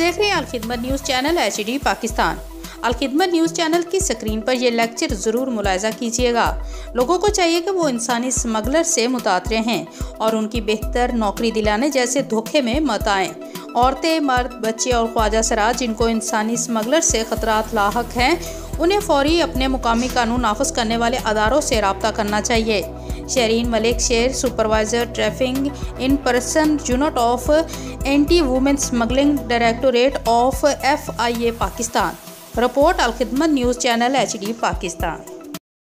Alkhidmat news channel HD Pakistan. Alkhidmat news channel की screen पर यह लेक्चर ज़रूर मुलायजा कीजिएगा। लोगों को चाहिए कि वो इंसानी स्मगलर से मुतातरे हैं और उनकी बेहतर नौकरी दिलाने जैसे धोखे में मत आएँ। औरतें, मर्द, बच्चे और ख्वाजा सराज जिनको इंसानी स्मगलर से ख़तरात लाक हैं, उन्हें फौरी अपने मुकामी कानून नाफज करने वाले अदारों से रबता करना चाहिए। Shireen Malik, Sher supervisor, trafficking in person unit of anti women smuggling directorate of F I A Pakistan report Alkhidmat news channel H D Pakistan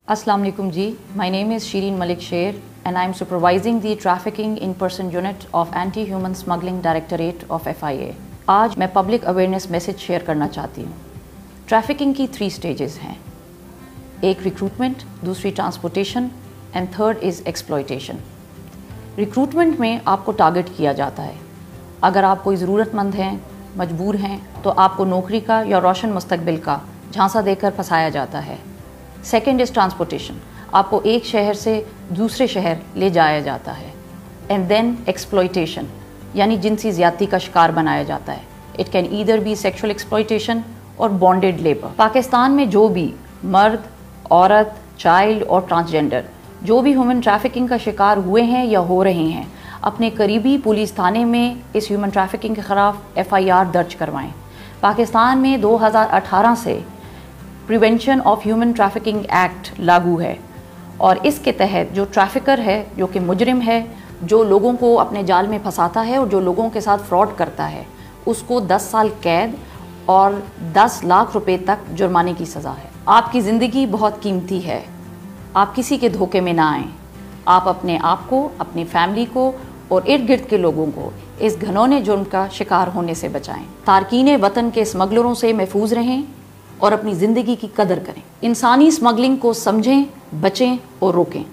वालेकुम जी my name is Shireen Malik Sher and am supervising the trafficking in person unit of anti human smuggling directorate of FIA आज मैं public awareness message share करना चाहती हूँ। Trafficking की three stages हैं। एक recruitment दूसरी transportation and third is exploitation recruitment में आपको टारगेट किया जाता है। अगर आप कोई ज़रूरतमंद हैं, मजबूर हैं तो आपको नौकरी का या रोशन मुस्तकबिल का झांसा देकर फंसाया जाता है। सेकेंड इज़ ट्रांसपोर्टेशन आपको एक शहर से दूसरे शहर ले जाया जाता है। एंड देन एक्सप्लॉयटेशन यानी जिनसी ज़्यादती का शिकार बनाया जाता है। It can either be sexual exploitation और बॉन्डेड लेबर पाकिस्तान में जो भी मर्द, औरत चाइल्ड और ट्रांसजेंडर जो भी ह्यूमन ट्रैफिकिंग का शिकार हुए हैं या हो रहे हैं, अपने करीबी पुलिस थाने में इस ह्यूमन ट्रैफिकिंग के ख़िलाफ़ एफआईआर दर्ज करवाएँ। पाकिस्तान में 2018 से prevention of human trafficking act लागू है और इसके तहत जो ट्रैफिकर है, जो कि मुजरिम है, जो लोगों को अपने जाल में फंसाता है और जो लोगों के साथ फ्रॉड करता है, उसको 10 साल कैद और 10 लाख रुपए तक जुर्माने की सज़ा है। आपकी ज़िंदगी बहुत कीमती है। आप किसी के धोखे में ना आएँ। आप अपने आप को, अपनी फैमिली को और इर्द गिर्द के लोगों को इस घनौने जुर्म का शिकार होने से बचाएँ। तारकिन वतन के स्मगलरों से महफूज रहें और अपनी ज़िंदगी की कदर करें। इंसानी स्मगलिंग को समझें, बचें और रोकें।